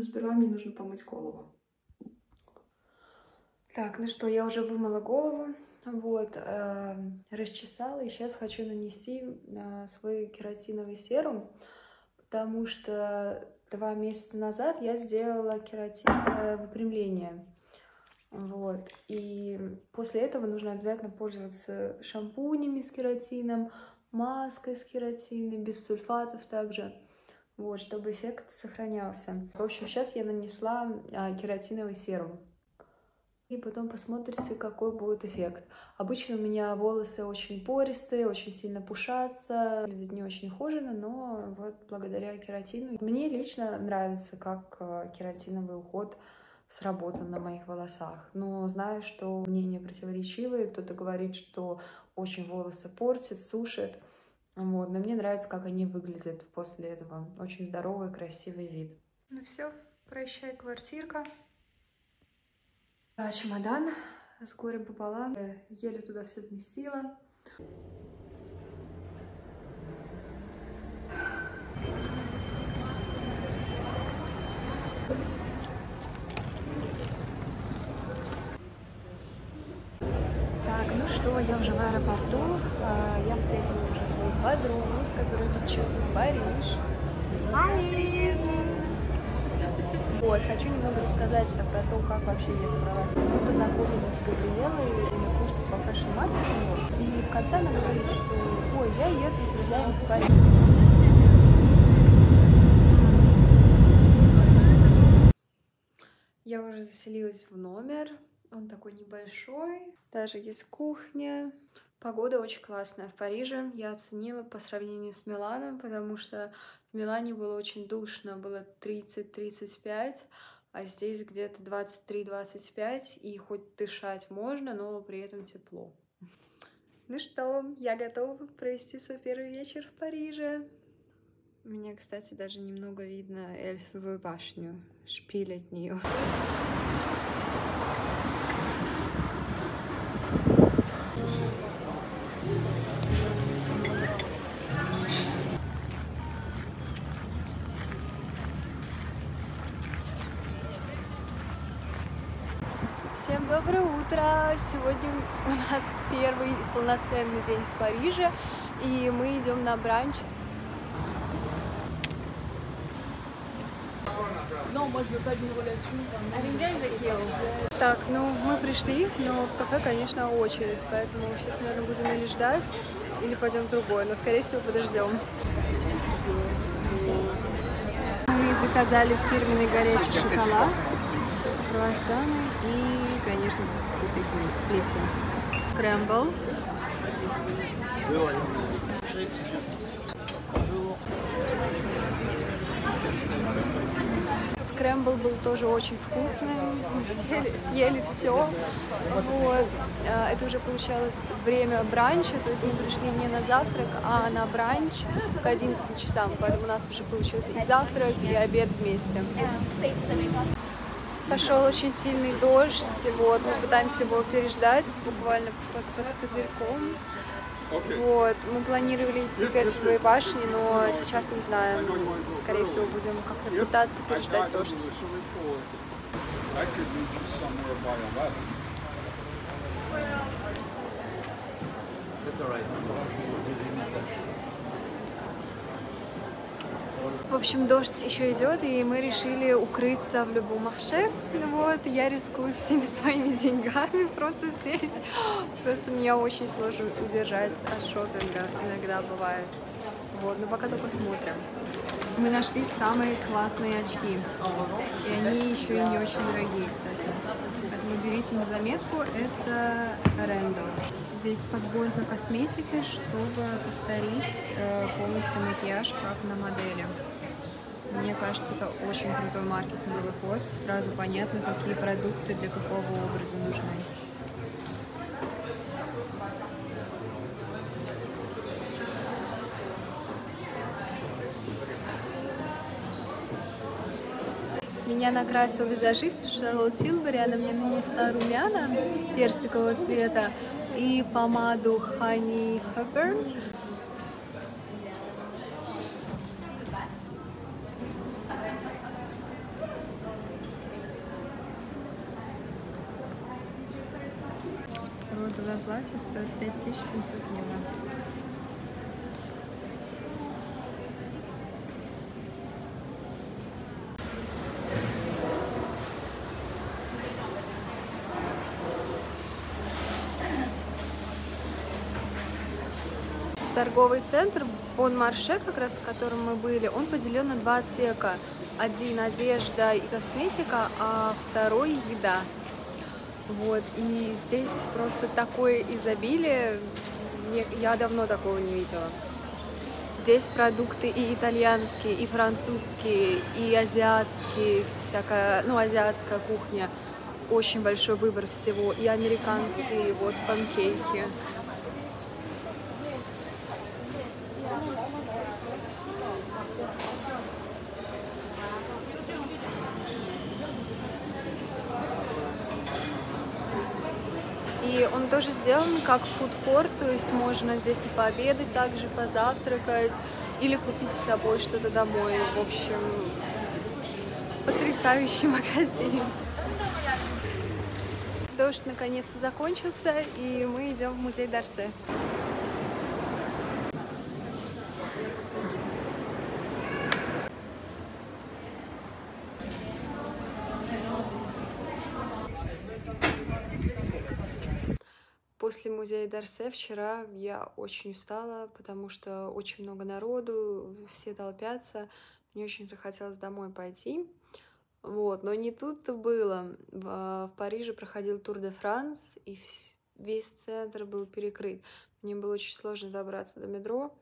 Но сперва мне нужно помыть голову. Так, ну что, я уже вымыла голову, вот, э, расчесала, и сейчас хочу нанести э, свой кератиновый серум, потому что два месяца назад я сделала кератиновое выпрямление. Вот. И после этого нужно обязательно пользоваться шампунями с кератином, маской с кератином, без сульфатов также. Вот, чтобы эффект сохранялся. В общем, сейчас я нанесла а, кератиновый серум. И потом посмотрите, какой будет эффект. Обычно у меня волосы очень пористые, очень сильно пушатся, выглядит не очень ухоженно, но вот благодаря кератину. Мне лично нравится, как а, кератиновый уход сработан на моих волосах. Но знаю, что мнения противоречивые. Кто-то говорит, что очень волосы портит, сушит. Вот. Но мне нравится, как они выглядят после этого. Очень здоровый, красивый вид. Ну все, прощай, квартирка. А, чемодан с горем пополам. Еле туда все вместила. что я уже в аэропорту. А, я встретила подругу, с которой лечу в Париж. Hi! Вот, хочу немного рассказать про то, как вообще я собралась. Мы познакомились с Габриэлой на курсе по fashion-маркетингу. И в конце она говорит, что ой, я еду с друзьями в Париж. Я уже заселилась в номер. Он такой небольшой, даже есть кухня. Погода очень классная в Париже. Я оценила по сравнению с Миланом, потому что в Милане было очень душно, было 30-35, а здесь где-то 23-25, и хоть дышать можно, но при этом тепло. Ну что, я готова провести свой первый вечер в Париже. Мне, кстати, даже немного видно эльфовую башню, шпиль от нее. Доброе утро! Сегодня у нас первый полноценный день в Париже, и мы идем на бранч. Так, ну мы пришли, но в кафе, конечно, очередь, поэтому сейчас, наверное, будем или ждать, или пойдем в другое, но, скорее всего, подождем. Мы заказали фирменный горячий шоколад, круассаны и конечно, с сливки. Crumble. Scramble был тоже очень вкусный, съели, съели все. Вот. А, это уже получалось время бранча, то есть мы пришли не на завтрак, а на бранч к 11 часам, поэтому у нас уже получился и завтрак, и обед вместе. Пошел очень сильный дождь, вот, мы пытаемся его переждать, буквально под, под козырьком. Вот, мы планировали идти к Эльфовой башне, но сейчас не знаем, скорее всего будем как-то пытаться переждать дождь. It's all right. В общем, дождь еще идет, и мы решили укрыться в любом махше. Вот, я рискую всеми своими деньгами просто здесь. Просто меня очень сложно удержать от шопинга, иногда бывает. Вот, но пока только смотрим. Мы нашли самые классные очки. И они еще и не очень дорогие, кстати. Поэтому берите на заметку, это Рендо. Здесь подборка косметики, чтобы повторить э, полностью макияж, как на модели. Мне кажется, это очень крутой маркетинговый ход. Сразу понятно, какие продукты для какого образа нужны. Меня накрасил визажист в Шарлотт Тилбери, она мне нанесла румяна персикового цвета и помаду Honey Hepburn розовое платье стоит 5700 евро. торговый центр Бон Марше, как раз в котором мы были, он поделен на два отсека. Один одежда и косметика, а второй еда. Вот, и здесь просто такое изобилие, я давно такого не видела. Здесь продукты и итальянские, и французские, и азиатские, всякая, ну, азиатская кухня. Очень большой выбор всего, и американские, вот, панкейки. И он тоже сделан как фудкорт, то есть можно здесь и пообедать, также позавтракать или купить с собой что-то домой. В общем, потрясающий магазин. Дождь наконец-то закончился, и мы идем в музей Дарсе. После музея Дарсе вчера я очень устала, потому что очень много народу, все толпятся. Мне очень захотелось домой пойти. Вот, но не тут-то было. В Париже проходил Тур де Франс, и весь центр был перекрыт. Мне было очень сложно добраться до метро.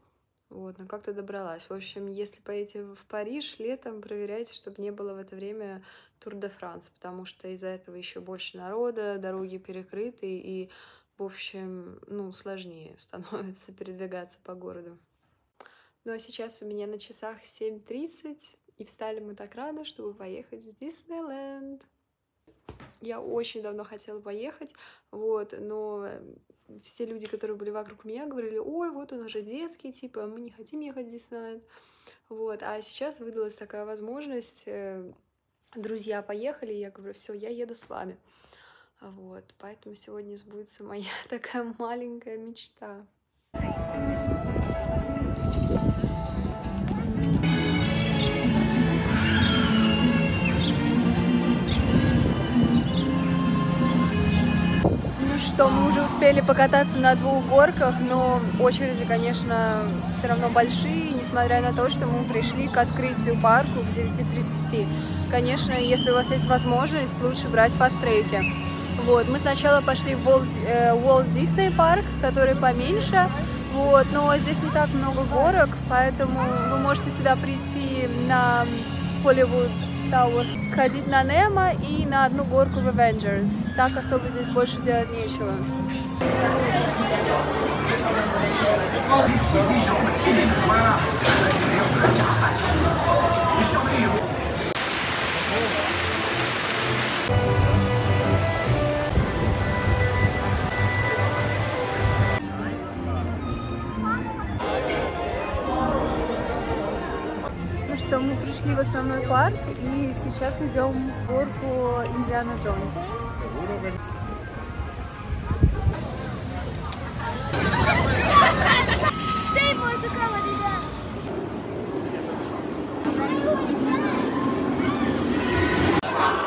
Вот, но как-то добралась. В общем, если поедете в Париж летом, проверяйте, чтобы не было в это время Тур де Франс, потому что из-за этого еще больше народа, дороги перекрыты, и в общем, ну, сложнее становится передвигаться по городу. Ну а сейчас у меня на часах 7.30, и встали мы так рано, чтобы поехать в Диснейленд. Я очень давно хотела поехать, вот, но все люди, которые были вокруг меня, говорили, ой, вот он уже детский, типа, мы не хотим ехать в Диснейленд. Вот, а сейчас выдалась такая возможность, э, друзья поехали, я говорю, все, я еду с вами. Вот, поэтому сегодня сбудется моя такая маленькая мечта. Ну что, мы уже успели покататься на двух горках, но очереди, конечно, все равно большие, несмотря на то, что мы пришли к открытию парку к 9.30. Конечно, если у вас есть возможность, лучше брать фастрейки. Вот, мы сначала пошли в Walt, э, Disney парк, который поменьше, вот, но здесь не так много горок, поэтому вы можете сюда прийти на Hollywood Tower, сходить на Немо и на одну горку в Avengers. Так особо здесь больше делать нечего. Что мы пришли в основной парк и сейчас идем в горку Индиана Джонс.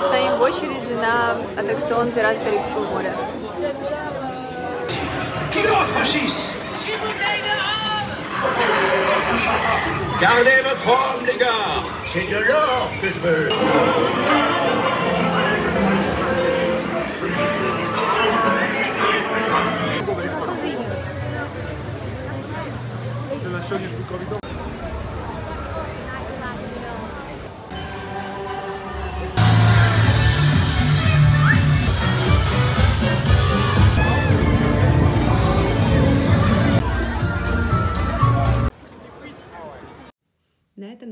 Стоим в очереди на аттракцион «Пират Карибского моря». Gardez votre homme, les gars. C'est de l'or que je veux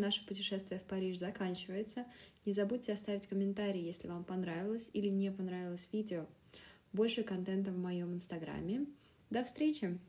наше путешествие в Париж заканчивается. Не забудьте оставить комментарий, если вам понравилось или не понравилось видео. Больше контента в моем инстаграме. До встречи!